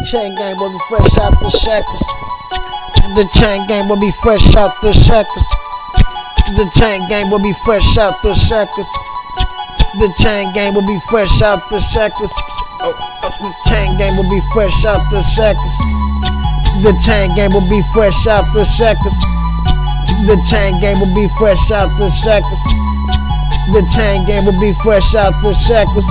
Chain gang will be fresh out the shackles. The chain gang will be fresh out the shackles. The chain gang will be fresh out the shackles. The chain gang will be fresh out the shackles. Oh, oh, the chain gang will be fresh out the shackles. The chain gang will be fresh out the shackles. The chain gang will be fresh out the shackles. The chain gang will be fresh out the shackles.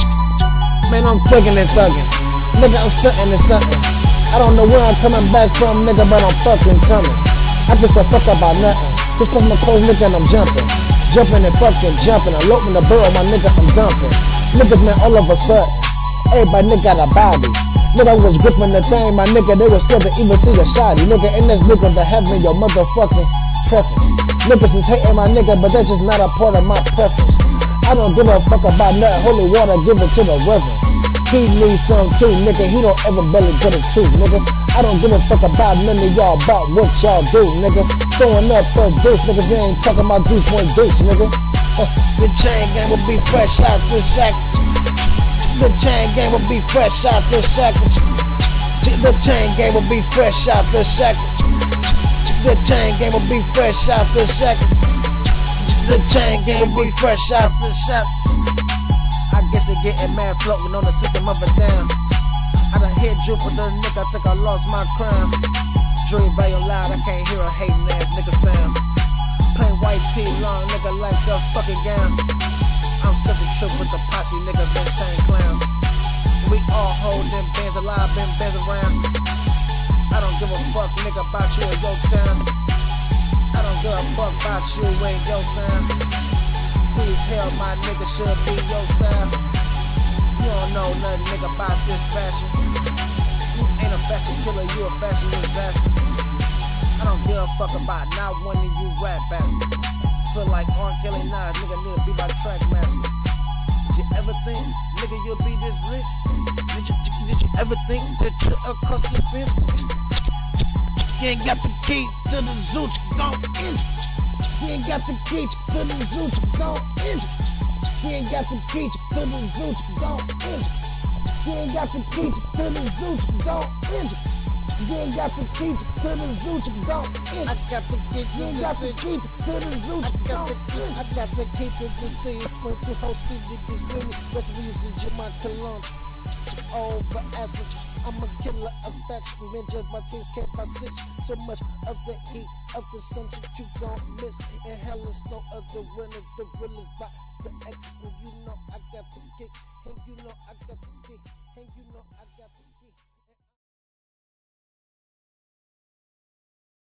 Man, I'm thugging and thugging. Nigga, I'm stunting and stunting. I don't know where I'm coming back from, nigga, but I'm fucking coming. I just a fuck about nothing. Just cause my clothes nigga and I'm jumping. Jumping and fucking jumping. I'm loading the barrel, my nigga, I'm dumping. Niggas, man, all of a sudden, everybody nigga got a body. Nigga was gripping the thing, my nigga, they was scared to even see the shotty. Nigga, in this nigga to heaven, your motherfucking preference. Niggas is hating my nigga, but that's just not a part of my preference. I don't give a fuck about nothing. Holy water, give it to the reverend. He needs some too, nigga. He don't ever belly get it too, nigga. I don't give a fuck about none of y'all about what y'all do, nigga. Throwing up the deuce, nigga. They ain't talking about deuce point deuce, nigga. the chain gang will be fresh out the sack. The chain gang will be fresh out the sack. The chain gang will be fresh out the sack. The chain gang will be fresh out the sack. The chain gang will be fresh out the sack. Guess they getting mad floating on the system of a down. I done hit Jupiter, nigga, I think I lost my crown. Dream very loud, I can't hear a hating ass nigga sound. Plain white tee, long nigga like the fucking gown. I'm such a trip with the posse, nigga, been saying clowns. We all holding bands alive, been bands around. I don't give a fuck, nigga, about you or your town. I don't give a fuck about you and your sound. Please hell, my nigga should be your style. You don't know nothing, nigga, about this fashion. You ain't a fashion killer, you a fashion disaster. I don't give a fuck about not one of you rap bastards. Feel like R. Kelly Nas, nigga, need to be my track master. Did you ever think, nigga, you'll be this rich? Did you, did you ever think that you're across the fence? You ain't got the key to the zoo, you gon' enter. You ain't got the key to the zoo, you gon' enter. You ain't got the key to the zoo, you gon' enter. You ain't got the key to the zoo, you gon' enter. You ain't got the key to the zoo, you gon' enter. I got the key to the got the key to the zoo, I got the key. I got the key to the city. Went through whole city, with me. Rest of you in my cologne. Oh, but as much I'm a killer of fashion, just my kings can't buy six. So much of the heat of the sun that you gon' miss. And hell is no other winner, the real is about to X. You know I got the kick, and you know I got the kick, and you know